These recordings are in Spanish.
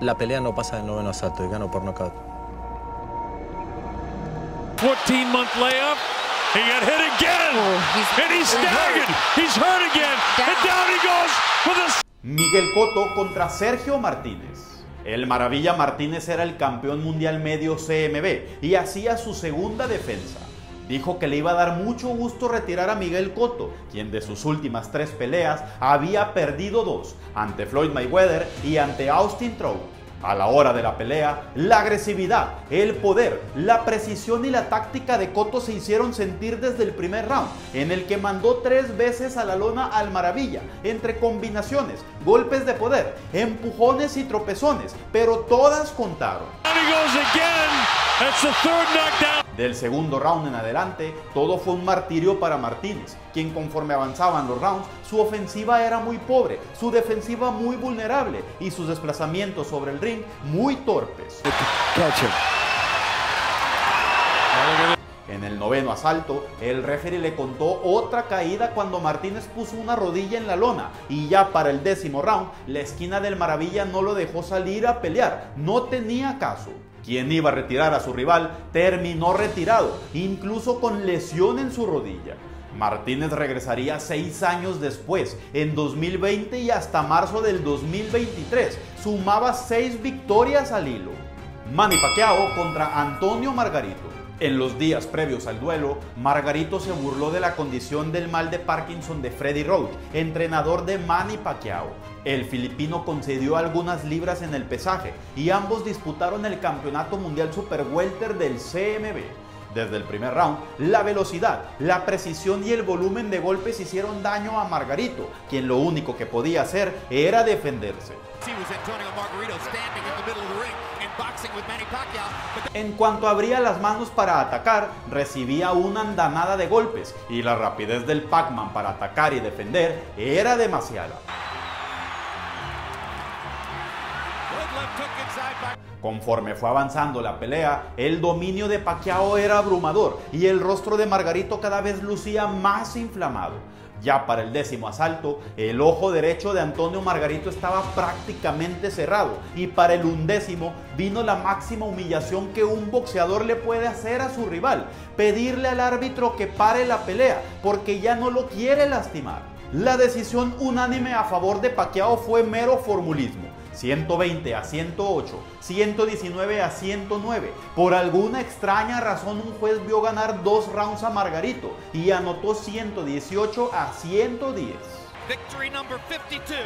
La pelea no pasa del noveno asalto y gano por nocaut. 14 month layup. He got hit again. he's- and he's staggered. He's hurt again. Down. And down he goes for the Miguel Cotto contra Sergio Martínez. El Maravilla Martínez era el campeón mundial medio CMB y hacía su segunda defensa. Dijo que le iba a dar mucho gusto retirar a Miguel Cotto, quien de sus últimas tres peleas había perdido dos, ante Floyd Mayweather y ante Austin Trout. A la hora de la pelea, la agresividad, el poder, la precisión y la táctica de Cotto se hicieron sentir desde el primer round, en el que mandó tres veces a la lona al Maravilla, entre combinaciones, golpes de poder, empujones y tropezones, pero todas contaron. Del segundo round en adelante, todo fue un martirio para Martínez, quien conforme avanzaban los rounds, su ofensiva era muy pobre, su defensiva muy vulnerable y sus desplazamientos sobre el ring muy torpes. En el noveno asalto, el referee le contó otra caída cuando Martínez puso una rodilla en la lona y ya para el décimo round, la esquina del Maravilla no lo dejó salir a pelear, no tenía caso. Quien iba a retirar a su rival terminó retirado, incluso con lesión en su rodilla. Martínez regresaría seis años después, en 2020 y hasta marzo del 2023. Sumaba seis victorias al hilo. Manny Pacquiao contra Antonio Margarito. En los días previos al duelo, Margarito se burló de la condición del mal de Parkinson de Freddy Roach, entrenador de Manny Pacquiao. El filipino concedió algunas libras en el pesaje y ambos disputaron el Campeonato Mundial Super Welter del CMB. Desde el primer round, la velocidad, la precisión y el volumen de golpes hicieron daño a Margarito, quien lo único que podía hacer era defenderse. En cuanto abría las manos para atacar, recibía una andanada de golpes y la rapidez del Pac-Man para atacar y defender era demasiada. Conforme fue avanzando la pelea, el dominio de Pacquiao era abrumador y el rostro de Margarito cada vez lucía más inflamado. Ya para el décimo asalto, el ojo derecho de Antonio Margarito estaba prácticamente cerrado y para el undécimo vino la máxima humillación que un boxeador le puede hacer a su rival, pedirle al árbitro que pare la pelea porque ya no lo quiere lastimar. La decisión unánime a favor de Pacquiao fue mero formulismo. 120 a 108, 119 a 109. Por alguna extraña razón un juez vio ganar dos rounds a Margarito y anotó 118 a 110. Victory number 52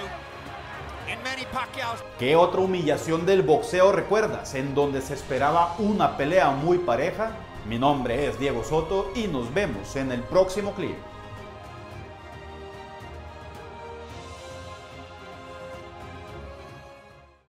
in Manny Pacquiao's ¿Qué otra humillación del boxeo recuerdas en donde se esperaba una pelea muy pareja? Mi nombre es Diego Soto y nos vemos en el próximo clip.